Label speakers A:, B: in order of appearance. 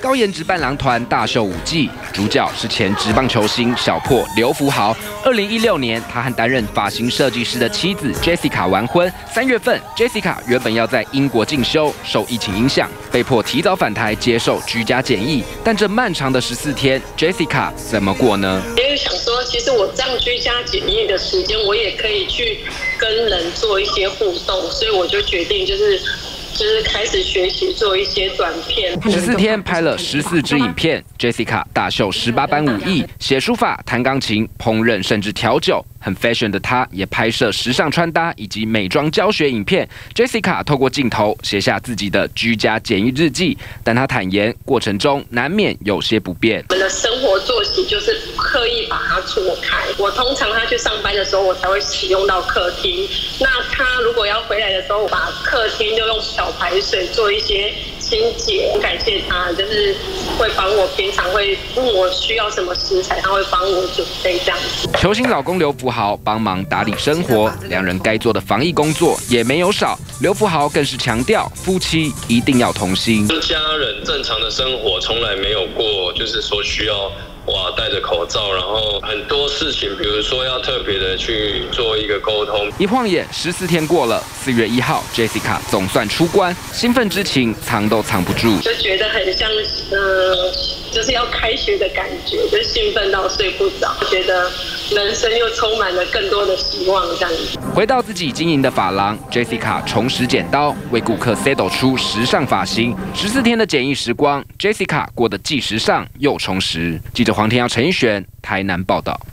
A: 高颜值伴郎团大秀舞技，主角是前职棒球星小破刘福豪。二零一六年，他和担任发型设计师的妻子 Jessica 完婚。三月份，Jessica 原本要在英国进修，受疫情影响，被迫提早返台接受居家检疫。但这漫长的十四天，Jessica 怎么过呢？
B: 因为想说，其实我这样居家检疫的时间，我也可以去跟人做一些互动，所以我就决定就是。就是开始学习做一些短片，
A: 十四天拍了十四支影片。Jessica 大秀十八般武艺，写书法、弹钢琴、烹饪，甚至调酒。很 fashion 的她，也拍摄时尚穿搭以及美妆教学影片。Jessica 透过镜头写下自己的居家简易日记，但她坦言，过程中难免有些不便。
B: 我们的生活作息就是刻意把它错开。我通常他去上班的时候，我才会使用到客厅。那他如果要回来的时候，我把客厅就用小排水做一些。亲姐，很感谢她，就是会帮我平常会问我需要什么食材，她会帮我准备这样子。
A: 球星老公刘福豪帮忙打理生活，两人该做的防疫工作也没有少。刘福豪更是强调，夫妻一定要同心，
C: 家人正常的生活从来没有过，就是说需要。哇，戴着口罩，然后很多事情，比如说要特别的去做一个沟通。
A: 一晃眼，十四天过了，四月一号，Jessica 总算出关，兴奋之情藏都藏不住，
B: 就觉得很像，呃，就是要开学的感觉，就兴奋到睡不着，觉得。人生又充满了更多的希望，这样子。
A: 回到自己经营的发廊，Jessica 重拾剪刀，为顾客 settle 出时尚发型。十四天的简易时光，Jessica 过得既时尚又充实。记者黄天耀、陈奕璇，台南报道。